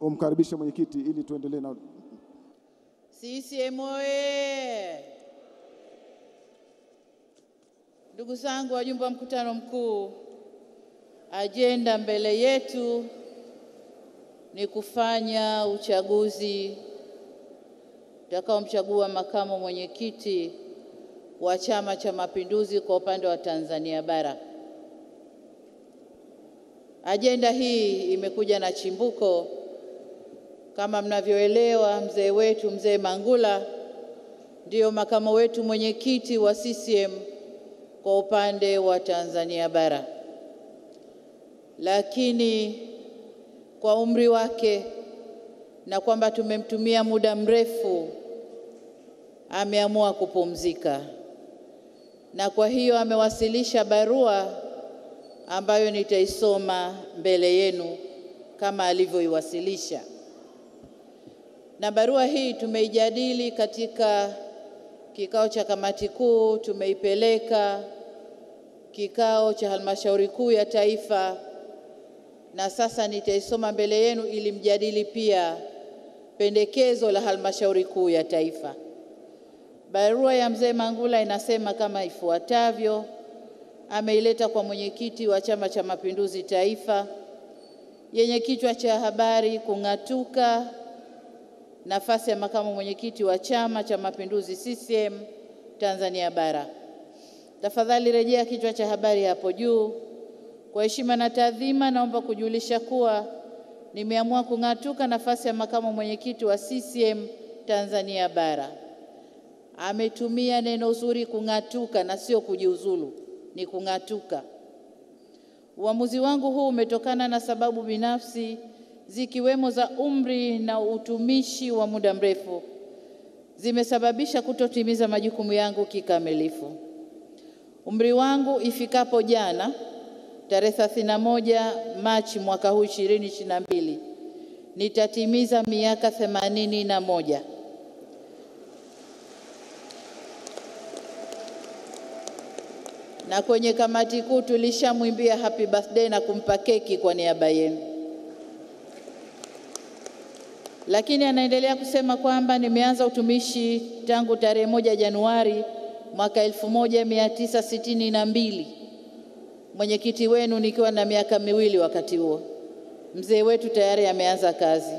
umkaribishe mwenyekiti ili tuendelee na CCM oye! Ndugu zangu wajumbe wa mkutano mkuu, ajenda mbele yetu ni kufanya uchaguzi utakaomchagua makamu mwenyekiti wa Chama cha Mapinduzi kwa upande wa Tanzania Bara. Ajenda hii imekuja na chimbuko kama mnavyoelewa, mzee wetu mzee Mangula ndio makamo wetu mwenyekiti wa CCM kwa upande wa Tanzania Bara, lakini kwa umri wake na kwamba tumemtumia muda mrefu, ameamua kupumzika, na kwa hiyo amewasilisha barua ambayo nitaisoma mbele yenu kama alivyoiwasilisha na barua hii tumeijadili katika kikao cha kamati kuu, tumeipeleka kikao cha halmashauri kuu ya taifa, na sasa nitaisoma mbele yenu ili mjadili pia pendekezo la halmashauri kuu ya taifa. Barua ya mzee Mangula inasema kama ifuatavyo. Ameileta kwa mwenyekiti wa Chama cha Mapinduzi Taifa yenye kichwa cha habari kung'atuka nafasi ya makamu mwenyekiti wa Chama cha Mapinduzi CCM Tanzania Bara. Tafadhali rejea kichwa cha habari hapo juu. Kwa heshima na taadhima, naomba kujulisha kuwa nimeamua kung'atuka nafasi ya makamu mwenyekiti wa CCM Tanzania Bara. Ametumia neno zuri kung'atuka, na sio kujiuzulu, ni kung'atuka. Uamuzi wangu huu umetokana na sababu binafsi zikiwemo za umri na utumishi wa muda mrefu zimesababisha kutotimiza majukumu yangu kikamilifu. Umri wangu ifikapo jana tarehe 31 Machi mwaka huu 2022 nitatimiza miaka themanini na moja. Na kwenye kamati kuu tulishamwimbia happy birthday na kumpa keki kwa niaba yenu lakini anaendelea kusema kwamba nimeanza utumishi tangu tarehe moja Januari mwaka 1962 mwenyekiti wenu nikiwa na miaka miwili. Wakati huo mzee wetu tayari ameanza kazi.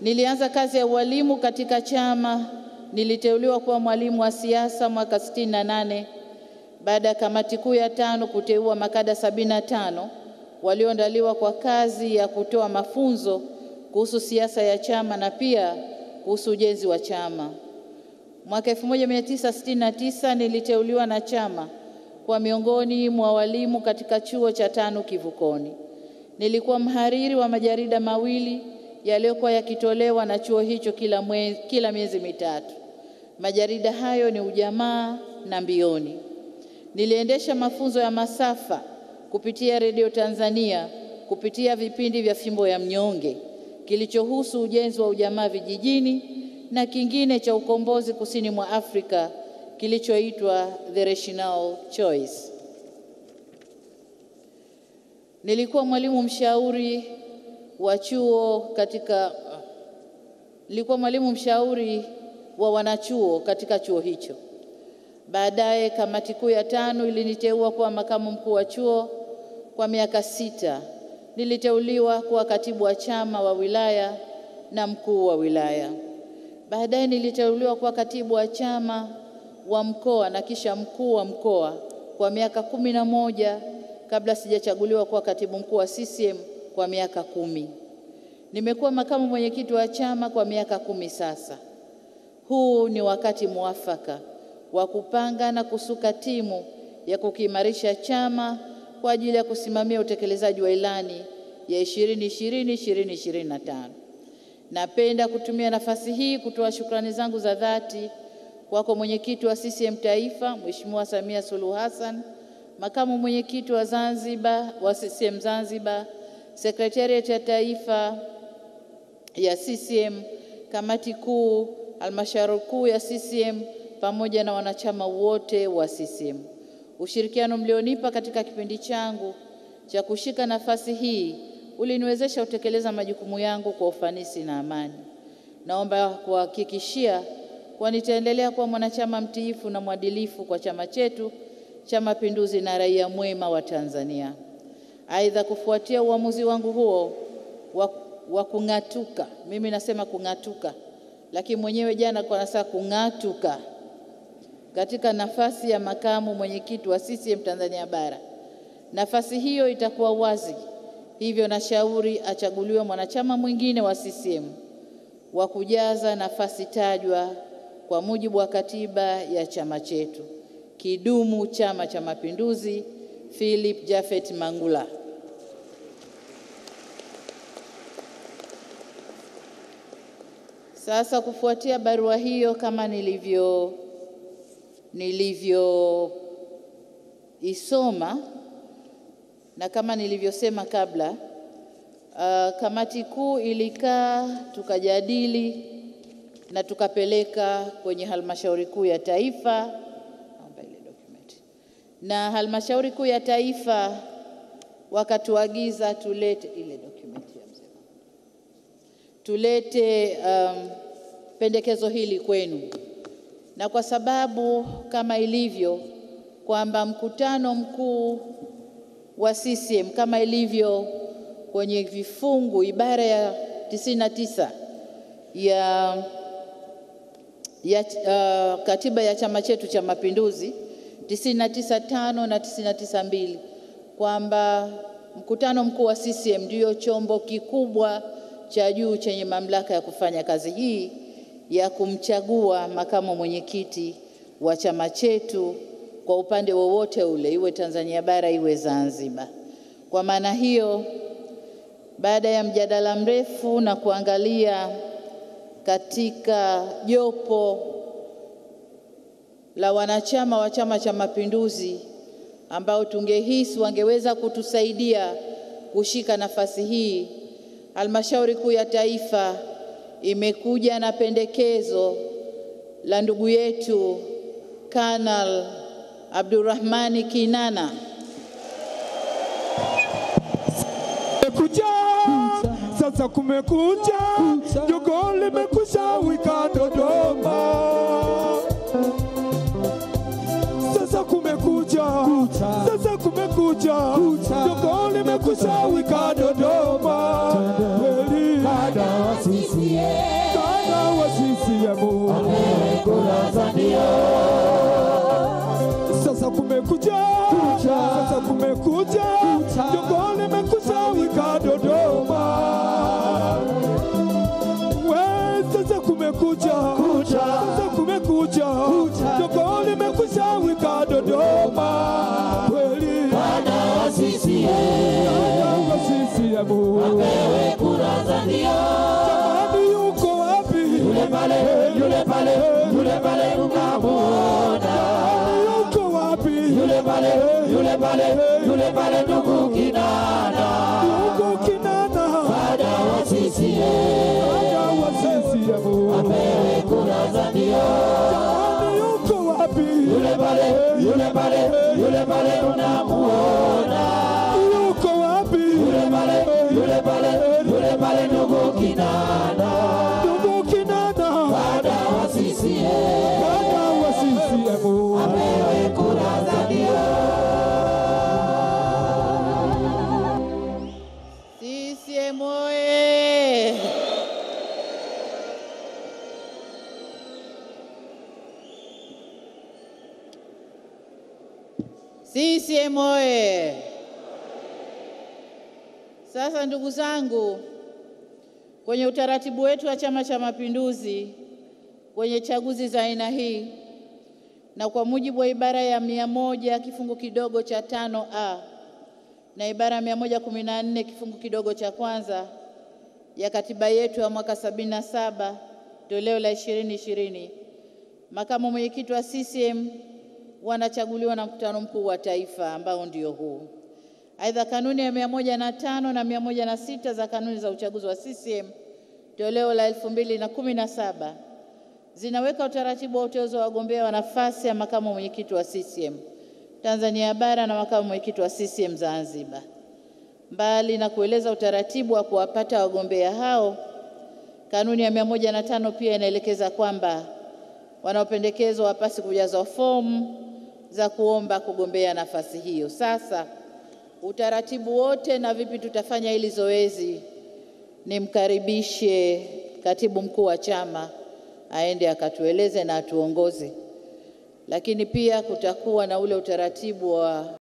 Nilianza kazi ya ualimu katika chama, niliteuliwa kuwa mwalimu wa siasa mwaka 68 baada ya kamati kuu ya tano kuteua makada 75 walioandaliwa kwa kazi ya kutoa mafunzo kuhusu siasa ya chama na pia kuhusu ujenzi wa chama. Mwaka 1969 niliteuliwa na chama kwa miongoni mwa walimu katika chuo cha tano Kivukoni. Nilikuwa mhariri wa majarida mawili yaliyokuwa yakitolewa na chuo hicho kila, mwe, kila miezi mitatu. Majarida hayo ni Ujamaa na Mbioni. Niliendesha mafunzo ya masafa kupitia Redio Tanzania kupitia vipindi vya Fimbo ya Mnyonge kilichohusu ujenzi wa ujamaa vijijini na kingine cha ukombozi kusini mwa Afrika kilichoitwa The Rational Choice. Nilikuwa mwalimu mshauri wa chuo katika nilikuwa mwalimu mshauri wa wanachuo katika chuo hicho. Baadaye kamati kuu ya tano iliniteua kuwa makamu mkuu wa chuo kwa miaka sita. Niliteuliwa kuwa katibu wa chama wa wilaya na mkuu wa wilaya. Baadaye niliteuliwa kuwa katibu wa chama wa mkoa na kisha mkuu wa mkoa kwa miaka kumi na moja kabla sijachaguliwa kuwa katibu mkuu wa CCM kwa miaka kumi. Nimekuwa makamu mwenyekiti wa chama kwa miaka kumi sasa. Huu ni wakati mwafaka wa kupanga na kusuka timu ya kukiimarisha chama kwa ajili ya kusimamia utekelezaji wa ilani ya 2020 2025. Napenda kutumia nafasi hii kutoa shukrani zangu za dhati kwako mwenyekiti wa CCM Taifa Mheshimiwa Samia Suluhu Hassan, makamu mwenyekiti wa Zanzibar wa CCM Zanzibar, sekretariat ya taifa ya CCM, kamati kuu, halmashauri kuu ya CCM pamoja na wanachama wote wa CCM. Ushirikiano mlionipa katika kipindi changu cha kushika nafasi hii uliniwezesha kutekeleza majukumu yangu kwa ufanisi na amani. Naomba kuhakikishia kuwa nitaendelea kuwa mwanachama mtiifu na mwadilifu kwa chama chetu cha Mapinduzi na raia mwema wa Tanzania. Aidha, kufuatia uamuzi wangu huo wa, wa kung'atuka, mimi nasema kung'atuka, lakini mwenyewe jana kwa nasa kung'atuka katika nafasi ya makamu mwenyekiti wa CCM Tanzania Bara, nafasi hiyo itakuwa wazi, hivyo nashauri achaguliwe mwanachama mwingine wa CCM wa kujaza nafasi tajwa kwa mujibu wa katiba ya chama chetu. Kidumu Chama cha Mapinduzi! Philip Jafet Mangula. Sasa kufuatia barua hiyo kama nilivyo nilivyoisoma na kama nilivyosema kabla, uh, kamati kuu ilikaa tukajadili na tukapeleka kwenye halmashauri kuu ya taifa. Na halmashauri kuu ya taifa wakatuagiza tulete ile dokumenti ya mzee, tulete um, pendekezo hili kwenu, na kwa sababu kama ilivyo kwamba mkutano mkuu wa CCM kama ilivyo kwenye vifungu ibara ya tisini na tisa ya, ya uh, katiba ya chama chetu cha Mapinduzi tisini na tisa tano na tisini na tisa mbili kwamba mkutano mkuu wa CCM ndio chombo kikubwa cha juu chenye mamlaka ya kufanya kazi hii ya kumchagua makamu mwenyekiti wa chama chetu kwa upande wowote ule, iwe Tanzania bara iwe Zanzibar. Kwa maana hiyo, baada ya mjadala mrefu na kuangalia katika jopo la wanachama wa Chama cha Mapinduzi ambao tungehisi wangeweza kutusaidia kushika nafasi hii, Halmashauri Kuu ya Taifa imekuja na pendekezo la ndugu yetu Kanal Abdurrahmani Kinana. Sasa kumekucha, jogo limekusha wika Dodoma. Sasa kumekucha, sasa kumekucha, jogo limekusha wika Dodoma. Kweli Kada wa CCM kana wa CCM kura yule pale unamuona CCM oye! Sasa ndugu zangu, kwenye utaratibu wetu wa Chama cha Mapinduzi kwenye chaguzi za aina hii na kwa mujibu wa ibara ya mia moja kifungu kidogo cha tano a na ibara ya mia moja kumi na nne kifungu kidogo cha kwanza ya katiba yetu ya mwaka sabini na saba toleo la ishirini ishirini makamu mwenyekiti wa CCM wanachaguliwa na mkutano mkuu wa taifa ambao ndio huu. Aidha, kanuni ya mia moja na tano na mia moja na sita za kanuni za uchaguzi wa CCM toleo la elfu mbili na kumi na saba zinaweka utaratibu wa uteuzi wa wagombea wa nafasi ya makamu mwenyekiti wa CCM Tanzania bara na makamu mwenyekiti wa CCM Zanzibar. Mbali na kueleza utaratibu wa kuwapata wagombea hao, kanuni ya mia moja na tano pia inaelekeza kwamba wanaopendekezwa wapasi kujaza fomu za kuomba kugombea nafasi hiyo. Sasa utaratibu wote na vipi tutafanya hili zoezi, nimkaribishe katibu mkuu wa chama aende akatueleze na atuongoze, lakini pia kutakuwa na ule utaratibu wa